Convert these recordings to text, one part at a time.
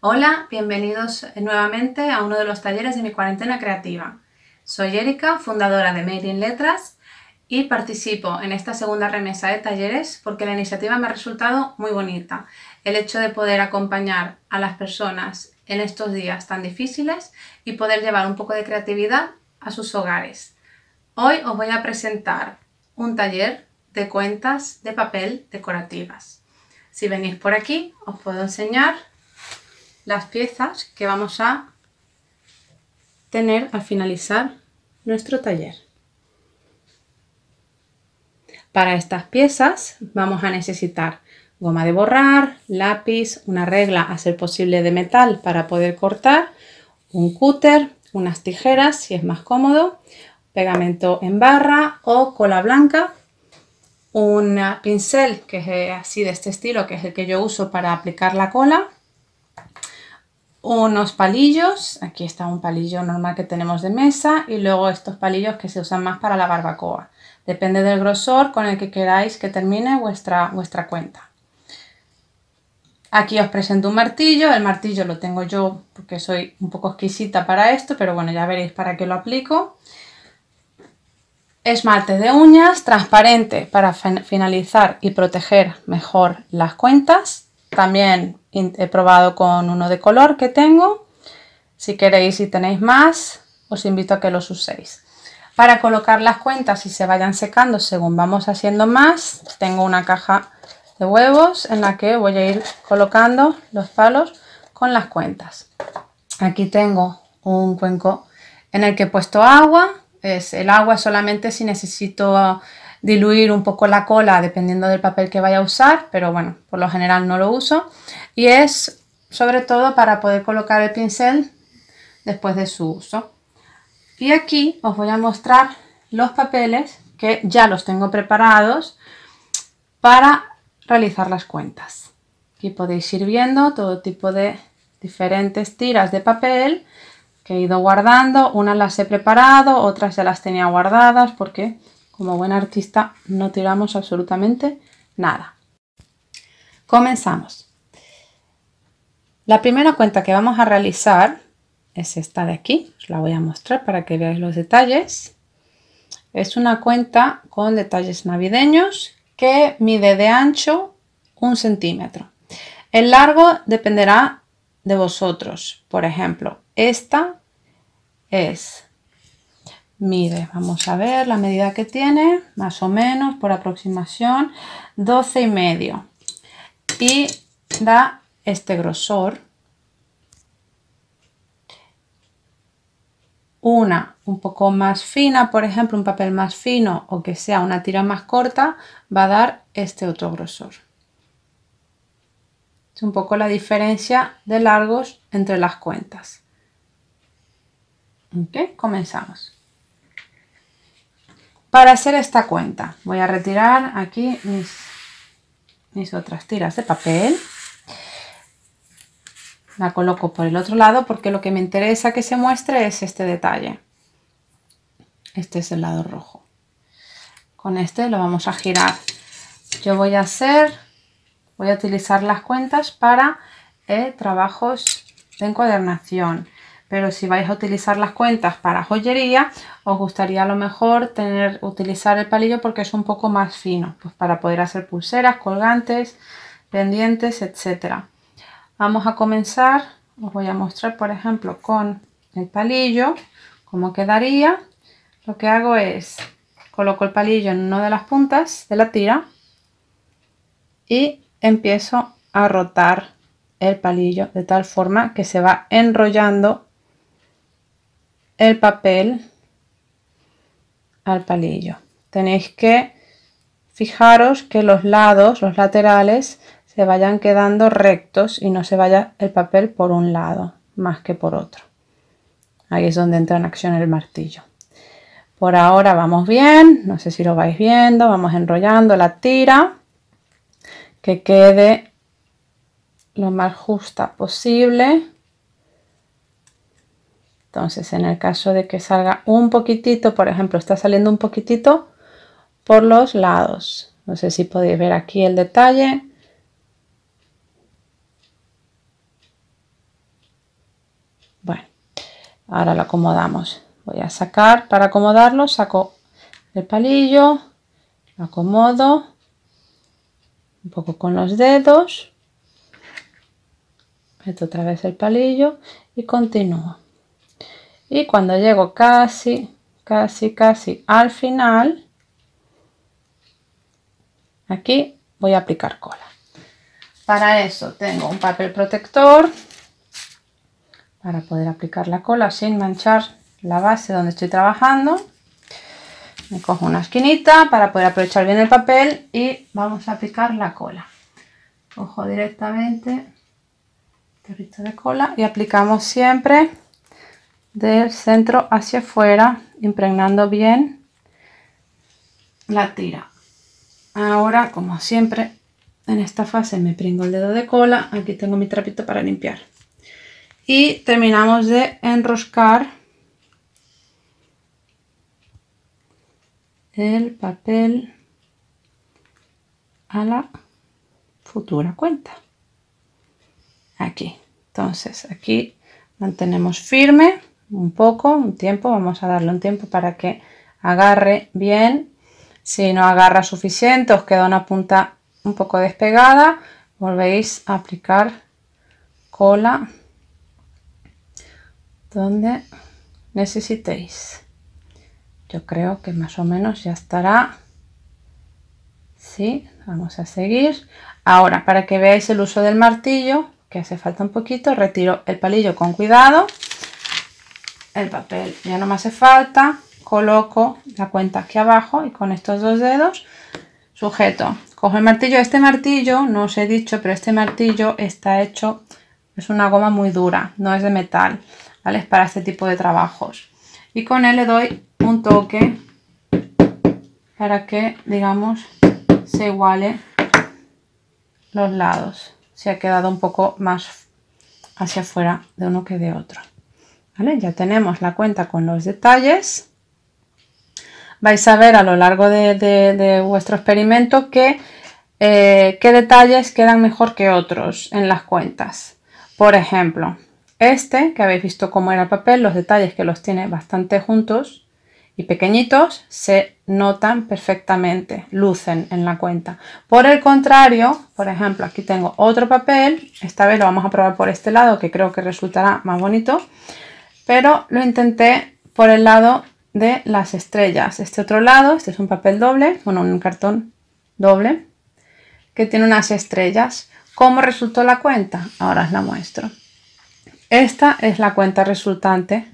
Hola, bienvenidos nuevamente a uno de los talleres de mi cuarentena creativa. Soy Erika, fundadora de Made in Letras y participo en esta segunda remesa de talleres porque la iniciativa me ha resultado muy bonita. El hecho de poder acompañar a las personas en estos días tan difíciles y poder llevar un poco de creatividad a sus hogares. Hoy os voy a presentar un taller de cuentas de papel decorativas. Si venís por aquí os puedo enseñar las piezas que vamos a tener al finalizar nuestro taller. Para estas piezas vamos a necesitar goma de borrar, lápiz, una regla a ser posible de metal para poder cortar, un cúter, unas tijeras si es más cómodo, pegamento en barra o cola blanca, un pincel que es así de este estilo que es el que yo uso para aplicar la cola, unos palillos, aquí está un palillo normal que tenemos de mesa y luego estos palillos que se usan más para la barbacoa. Depende del grosor con el que queráis que termine vuestra, vuestra cuenta. Aquí os presento un martillo, el martillo lo tengo yo porque soy un poco exquisita para esto, pero bueno, ya veréis para qué lo aplico. Esmalte de uñas transparente para finalizar y proteger mejor las cuentas. También he probado con uno de color que tengo. Si queréis y tenéis más, os invito a que los uséis. Para colocar las cuentas y se vayan secando según vamos haciendo más, tengo una caja de huevos en la que voy a ir colocando los palos con las cuentas. Aquí tengo un cuenco en el que he puesto agua. Es el agua solamente si necesito diluir un poco la cola dependiendo del papel que vaya a usar, pero bueno, por lo general no lo uso. Y es sobre todo para poder colocar el pincel después de su uso. Y aquí os voy a mostrar los papeles que ya los tengo preparados para realizar las cuentas. Aquí podéis ir viendo todo tipo de diferentes tiras de papel que he ido guardando. Unas las he preparado, otras ya las tenía guardadas porque como buen artista no tiramos absolutamente nada. Comenzamos. La primera cuenta que vamos a realizar es esta de aquí. Os la voy a mostrar para que veáis los detalles. Es una cuenta con detalles navideños que mide de ancho un centímetro. El largo dependerá de vosotros. Por ejemplo, esta es, mide, vamos a ver la medida que tiene, más o menos por aproximación, 12 y medio. Y da este grosor. Una un poco más fina, por ejemplo, un papel más fino o que sea una tira más corta, va a dar este otro grosor. Es un poco la diferencia de largos entre las cuentas. Ok, comenzamos. Para hacer esta cuenta voy a retirar aquí mis, otras tiras de papel. La coloco por el otro lado porque lo que me interesa que se muestre es este detalle. Este es el lado rojo. Con este lo vamos a girar. Yo voy a hacer, voy a utilizar las cuentas para eh, trabajos de encuadernación. Pero si vais a utilizar las cuentas para joyería, os gustaría a lo mejor tener, utilizar el palillo porque es un poco más fino, pues para poder hacer pulseras, colgantes, pendientes, etcétera. Vamos a comenzar, os voy a mostrar por ejemplo con el palillo cómo quedaría. Lo que hago es coloco el palillo en una de las puntas de la tira y empiezo a rotar el palillo de tal forma que se va enrollando el papel al palillo. Tenéis que fijaros que los lados, los laterales, se vayan quedando rectos y no se vaya el papel por un lado más que por otro. Ahí es donde entra en acción el martillo. Por ahora vamos bien, no sé si lo vais viendo, vamos enrollando la tira que quede lo más justa posible. Entonces, en el caso de que salga un poquitito, por ejemplo, está saliendo un poquitito por los lados. No sé si podéis ver aquí el detalle. ahora lo acomodamos voy a sacar para acomodarlo saco el palillo lo acomodo un poco con los dedos meto otra vez el palillo y continúo y cuando llego casi casi casi al final aquí voy a aplicar cola. Para eso tengo un papel protector para poder aplicar la cola sin manchar la base donde estoy trabajando. Me cojo una esquinita para poder aprovechar bien el papel y vamos a aplicar la cola. Cojo directamente el de cola y aplicamos siempre del centro hacia afuera impregnando bien la tira. Ahora como siempre en esta fase me pringo el dedo de cola. Aquí tengo mi trapito para limpiar. Y terminamos de enroscar el papel a la futura cuenta. Aquí. Entonces aquí mantenemos firme un poco un tiempo vamos a darle un tiempo para que agarre bien. Si no agarra suficiente os queda una punta un poco despegada. Volvéis a aplicar cola donde necesitéis. Yo creo que más o menos ya estará. Sí vamos a seguir. Ahora para que veáis el uso del martillo que hace falta un poquito retiro el palillo con cuidado el papel. Ya no me hace falta coloco la cuenta aquí abajo y con estos dos dedos sujeto. Cojo el martillo. Este martillo no os he dicho pero este martillo está hecho es una goma muy dura no es de metal vale es para este tipo de trabajos. Y con él le doy un toque para que digamos se iguale los lados. Se ha quedado un poco más hacia afuera de uno que de otro Ya tenemos la cuenta con los detalles. Vais a ver a lo largo de, vuestro experimento que eh, qué detalles quedan mejor que otros en las cuentas. Por ejemplo este que habéis visto cómo era el papel los detalles que los tiene bastante juntos y pequeñitos se notan perfectamente, lucen en la cuenta. Por el contrario, por ejemplo, aquí tengo otro papel, esta vez lo vamos a probar por este lado que creo que resultará más bonito, pero lo intenté por el lado de las estrellas. Este otro lado, este es un papel doble, bueno, un cartón doble, que tiene unas estrellas. ¿Cómo resultó la cuenta? Ahora os la muestro. Esta es la cuenta resultante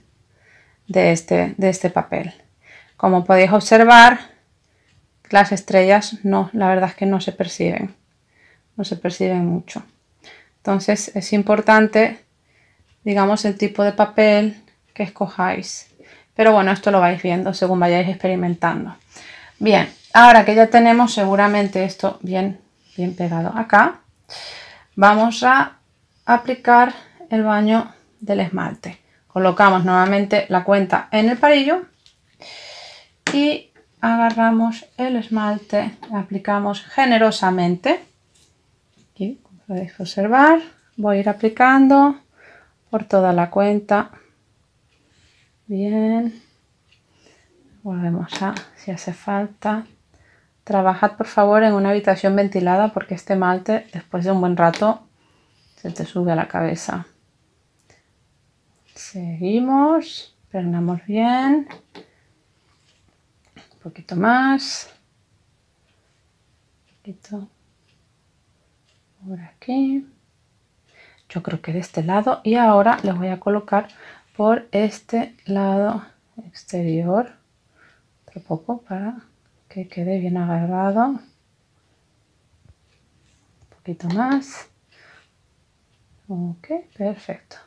de este, de este papel. Como podéis observar, las estrellas no, la verdad es que no se perciben, no se perciben mucho. Entonces es importante, digamos, el tipo de papel que escojáis. Pero bueno, esto lo vais viendo según vayáis experimentando. Bien, ahora que ya tenemos seguramente esto bien, bien pegado acá, vamos a aplicar el baño del esmalte. Colocamos nuevamente la cuenta en el palillo y agarramos el esmalte, aplicamos generosamente. Aquí, como podéis observar, voy a ir aplicando por toda la cuenta. Bien. Volvemos a, si hace falta. Trabajad por favor en una habitación ventilada porque este malte después de un buen rato se te sube a la cabeza. Seguimos, pregnamos bien poquito más. Un poquito por aquí. Yo creo que de este lado. Y ahora le voy a colocar por este lado exterior. Otro poco para que quede bien agarrado. Un poquito más. Ok, perfecto.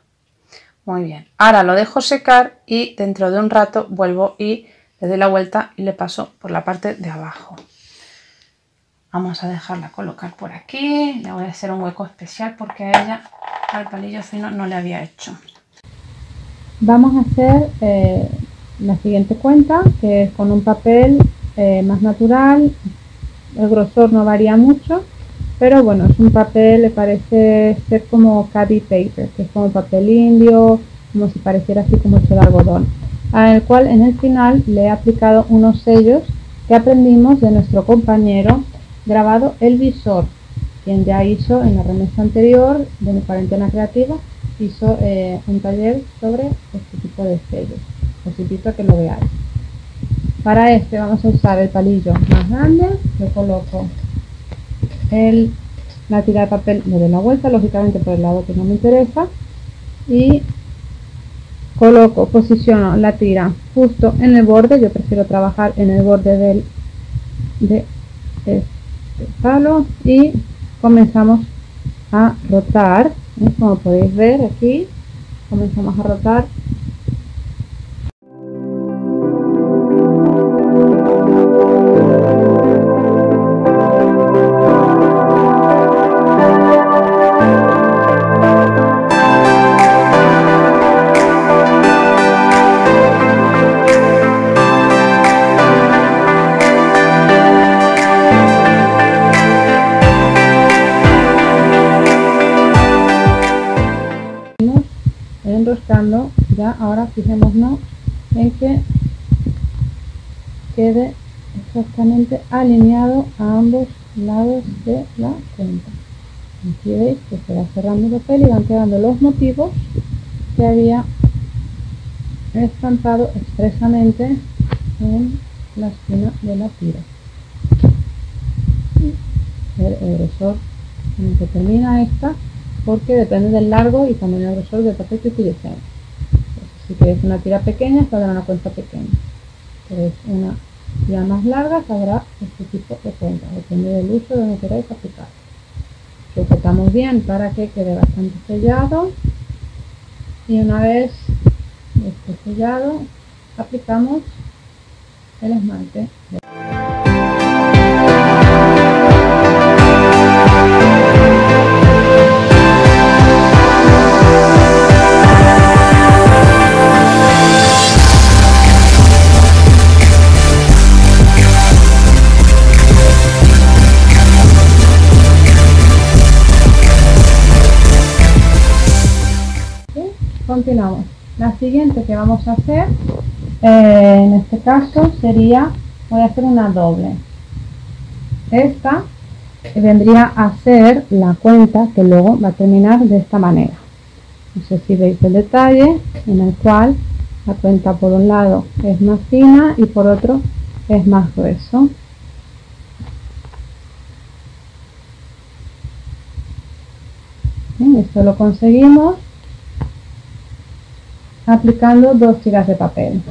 Muy bien. Ahora lo dejo secar y dentro de un rato vuelvo y le doy la vuelta y le paso por la parte de abajo. Vamos a dejarla colocar por aquí. Le voy a hacer un hueco especial porque a ella al palillo fino no le había hecho. Vamos a hacer eh, la siguiente cuenta, que es con un papel eh, más natural. El grosor no varía mucho, pero bueno, es un papel, le parece ser como caddy paper, que es como papel indio, como si pareciera así como hecho de algodón, al cual en el final le he aplicado unos sellos que aprendimos de nuestro compañero grabado El Visor, quien ya hizo en la remesa anterior de mi cuarentena creativa, hizo eh, un taller sobre este tipo de sellos. Os invito a que lo veáis. Para este vamos a usar el palillo más grande, le coloco el, la tira de papel, le doy la vuelta, lógicamente por el lado que no me interesa, y coloco, posiciono la tira justo en el borde, yo prefiero trabajar en el borde del de este palo y comenzamos a rotar. Como podéis ver aquí, comenzamos a rotar ya ahora fijémonos en que quede exactamente alineado a ambos lados de la cuenta. Aquí veis que se va cerrando el papel y van quedando los motivos que había estampado expresamente en la esquina de la tira. El grosor en que termina esta porque depende del largo y el grosor del papel que utilicemos. si queréis una tira pequeña, saldrá una cuenta pequeña. Si queréis una tira más larga, saldrá este tipo de cuenta, depende del uso donde queráis aplicar. Sujetamos bien para que quede bastante sellado y una vez esté sellado, aplicamos el esmalte. Continuamos. La siguiente que vamos a hacer eh, en este caso sería voy a hacer una doble. Esta vendría a ser la cuenta que luego va a terminar de esta manera. No sé si veis el detalle en el cual la cuenta por un lado es más fina y por otro es más grueso. Esto lo conseguimos aplicando dos tiras de papel.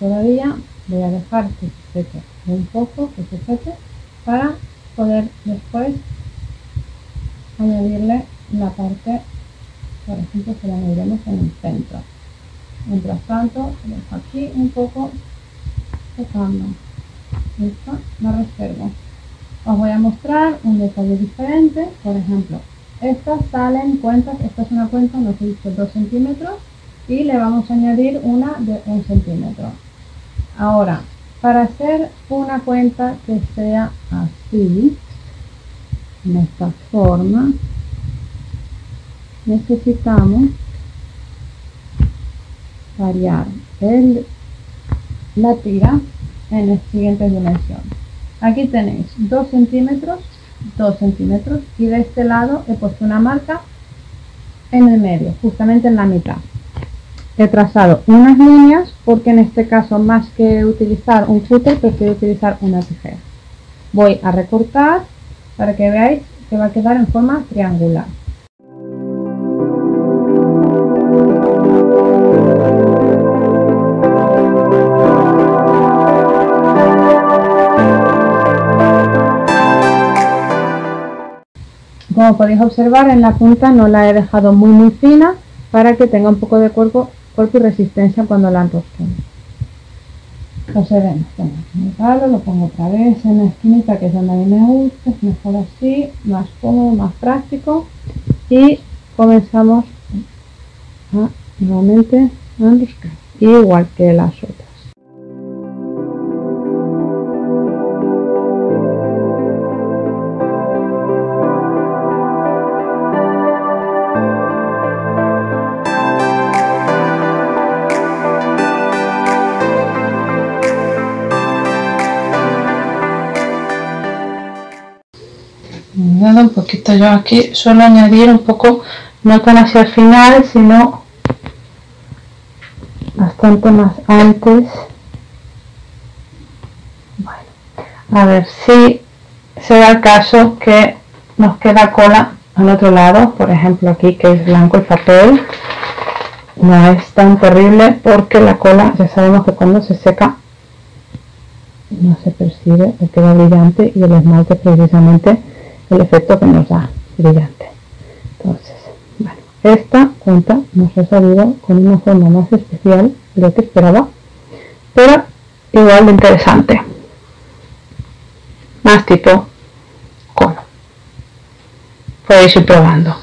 Todavía voy a dejar que se seque un poco que se seque para poder después añadirle la parte por ejemplo que la añadiremos en el centro. Mientras tanto aquí un poco secando. Esto lo reservo. Os voy a mostrar un detalle diferente. Por ejemplo estas salen cuentas esta es una cuenta he dicho 2 centímetros y le vamos a añadir una de un centímetro. Ahora para hacer una cuenta que sea así en esta forma necesitamos variar el, la tira en las siguientes dimensiones aquí tenéis 2 centímetros 2 centímetros y de este lado he puesto una marca en el medio justamente en la mitad he trazado unas líneas porque en este caso más que utilizar un cúter prefiero utilizar una tijera. Voy a recortar para que veáis que va a quedar en forma triangular. Como podéis observar en la punta no la he dejado muy muy fina para que tenga un poco de cuerpo cuerpo y resistencia cuando la enrosquemos. Procedemos, palo, lo pongo otra vez en la esquinita que es donde a mí me gusta, es mejor así, más cómodo, más práctico y comenzamos a nuevamente a enroscar, igual que las otras. Un poquito yo aquí suelo añadir un poco no tan hacia el final sino bastante más antes. Bueno, a ver si se da el caso que nos queda cola al otro lado por ejemplo aquí que es blanco el papel. No es tan terrible porque la cola ya sabemos que cuando se seca no se percibe, queda brillante y el esmalte precisamente el efecto que nos da brillante. Entonces bueno, esta cuenta nos ha salido con una forma más especial de lo que esperaba pero igual de interesante. Más tipo cono. Podéis ir probando.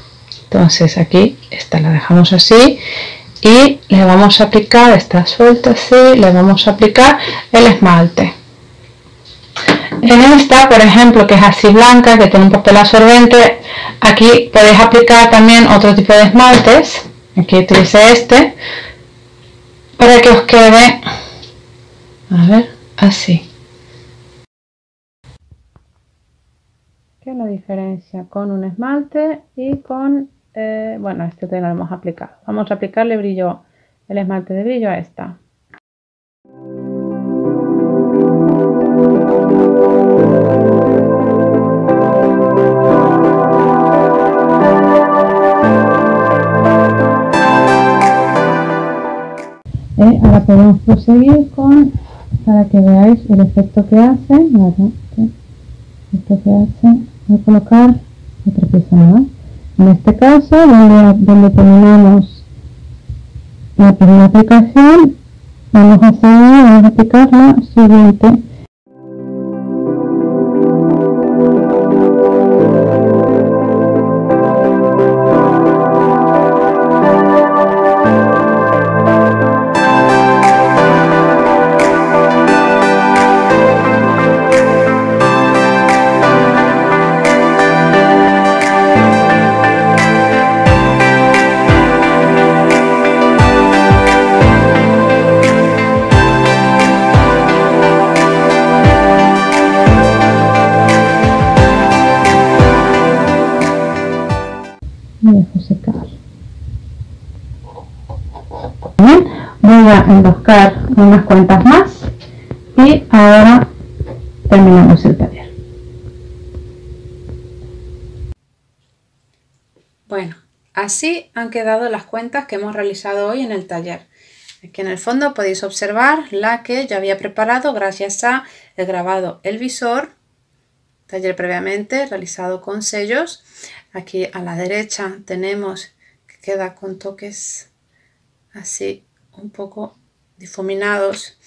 Entonces aquí esta la dejamos así y le vamos a aplicar esta suelta así le vamos a aplicar el esmalte en esta, por ejemplo, que es así blanca, que tiene un papel absorbente, aquí podéis aplicar también otro tipo de esmaltes. Aquí utilicé este para que os quede, a ver, así. ¿Qué es la diferencia con un esmalte y con, eh, bueno, este lo hemos aplicado. Vamos a aplicarle brillo, el esmalte de brillo a esta. Podemos proseguir con para que veáis el efecto que hace esto que hace voy a colocar otra pieza más. En este caso donde, donde terminamos la primera aplicación vamos a hacer vamos a aplicar la siguiente voy a emboscar unas cuantas más y ahora terminamos el taller. Bueno así han quedado las cuentas que hemos realizado hoy en el taller. Aquí en el fondo podéis observar la que ya había preparado gracias a el grabado el visor taller previamente realizado con sellos. Aquí a la derecha tenemos que queda con toques así un poco difuminados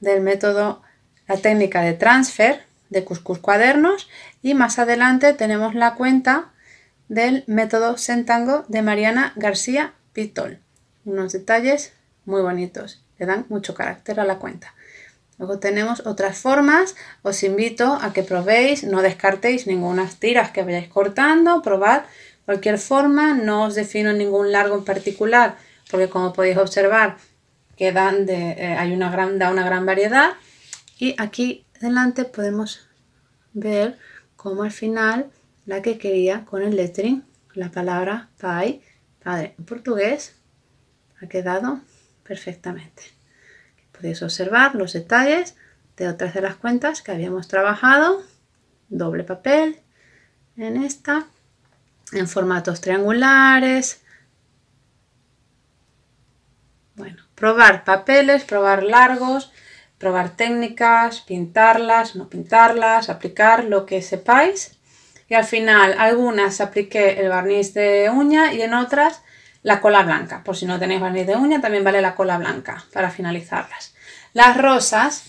del método, la técnica de transfer de Cuscus Cuadernos y más adelante tenemos la cuenta del método Sentango de Mariana García Pitol. Unos detalles muy bonitos, le dan mucho carácter a la cuenta. Luego tenemos otras formas, os invito a que probéis, no descartéis ninguna tiras que vayáis cortando, probad cualquier forma, no os defino ningún largo en particular, porque como podéis observar que dan eh, hay una gran, da una gran variedad y aquí delante podemos ver cómo al final la que quería con el lettering, la palabra pai, padre en portugués, ha quedado perfectamente. Podéis observar los detalles de otras de las cuentas que habíamos trabajado, doble papel en esta, en formatos triangulares, bueno, probar papeles, probar largos, probar técnicas, pintarlas, no pintarlas, aplicar lo que sepáis y al final algunas apliqué el barniz de uña y en otras la cola blanca. Por si no tenéis barniz de uña, también vale la cola blanca para finalizarlas. Las rosas,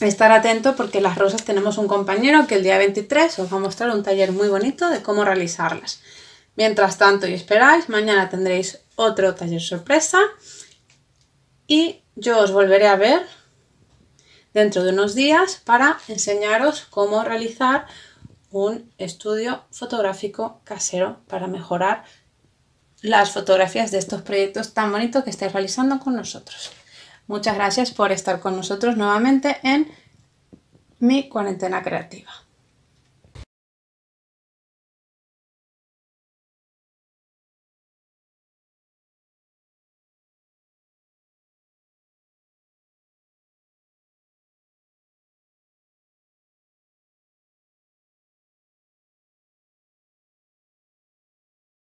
estar atento porque las rosas tenemos un compañero que el día 23 os va a mostrar un taller muy bonito de cómo realizarlas. Mientras tanto y esperáis, mañana tendréis otro taller sorpresa y yo os volveré a ver dentro de unos días para enseñaros cómo realizar un estudio fotográfico casero para mejorar las fotografías de estos proyectos tan bonitos que estáis realizando con nosotros. Muchas gracias por estar con nosotros nuevamente en mi cuarentena creativa.